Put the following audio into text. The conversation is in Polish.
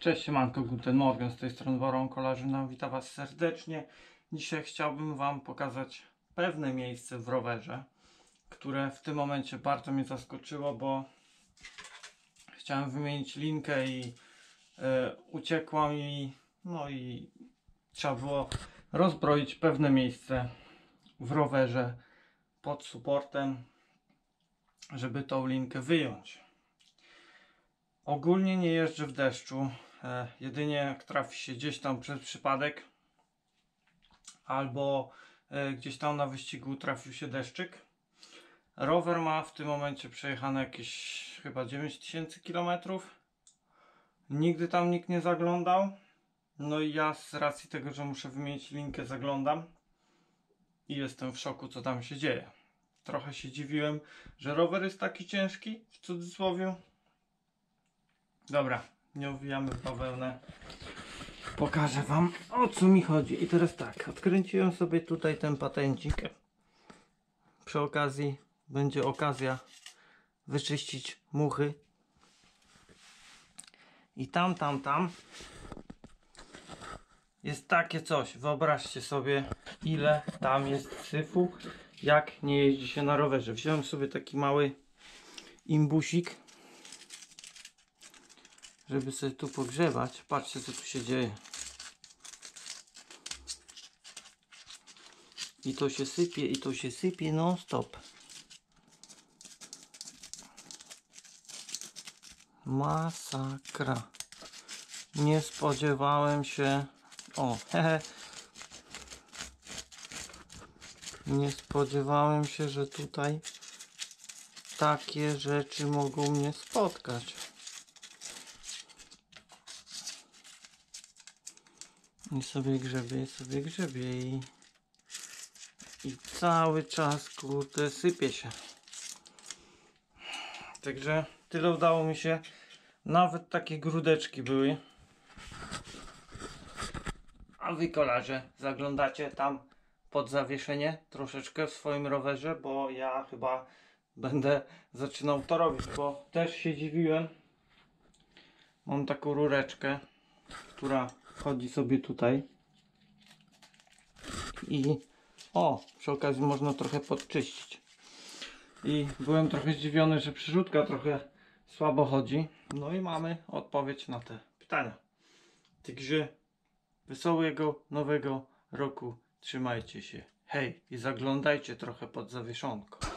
Cześć, siemanko, guten morgen, z tej strony Baron Kolarzyna, witam Was serdecznie. Dzisiaj chciałbym Wam pokazać pewne miejsce w rowerze, które w tym momencie bardzo mnie zaskoczyło, bo chciałem wymienić linkę i e, uciekła mi, no i trzeba było rozbroić pewne miejsce w rowerze pod supportem, żeby tą linkę wyjąć. Ogólnie nie jeżdżę w deszczu. E, jedynie jak trafi się gdzieś tam przez przypadek albo e, gdzieś tam na wyścigu trafił się deszczyk. Rower ma w tym momencie przejechane jakieś chyba 9000 km. Nigdy tam nikt nie zaglądał. No i ja z racji tego, że muszę wymienić linkę, zaglądam i jestem w szoku, co tam się dzieje. Trochę się dziwiłem, że rower jest taki ciężki, w cudzysłowie, Dobra, nie owijamy w bawełnę. Pokażę Wam o co mi chodzi. I teraz tak, odkręciłem sobie tutaj ten patencik. Przy okazji będzie okazja wyczyścić muchy. I tam, tam, tam jest takie coś. Wyobraźcie sobie ile tam jest syfu, jak nie jeździ się na rowerze. Wziąłem sobie taki mały imbusik żeby sobie tu pogrzewać. Patrzcie co tu się dzieje. I to się sypie, i to się sypie non stop. Masakra. Nie spodziewałem się. O, hehe. Nie spodziewałem się, że tutaj takie rzeczy mogą mnie spotkać. I sobie grzebie, sobie grzebie i, i cały czas kurde sypie się. Także tyle udało mi się. Nawet takie grudeczki były. A wy kolarze zaglądacie tam pod zawieszenie troszeczkę w swoim rowerze, bo ja chyba będę zaczynał to robić, bo też się dziwiłem. Mam taką rureczkę, która wchodzi sobie tutaj. I o, przy okazji można trochę podczyścić. I byłem trochę zdziwiony, że przyrzutka trochę słabo chodzi. No i mamy odpowiedź na te pytania. Także wesołego nowego roku. Trzymajcie się. Hej i zaglądajcie trochę pod zawieszonko